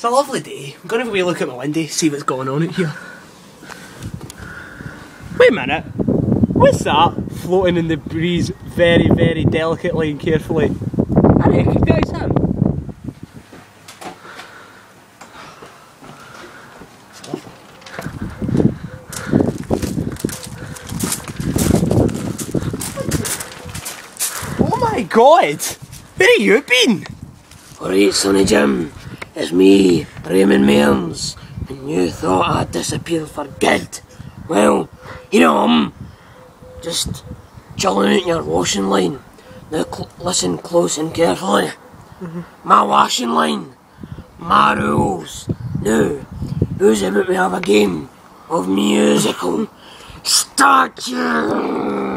It's a lovely day. I'm going to have a wee look at my window, see what's going on out here. Wait a minute. What's that floating in the breeze very, very delicately and carefully? I recognise him. Oh my god! Where have you been? Alright, Sonny Jim, it's me, Raymond Mearns, and you thought I'd disappeared for good. Well, here I am, just chilling out your washing line. Now cl- listen close and carefully. Mm-hmm. My washing line, my rules. Now, who's about to have a game of musical start you?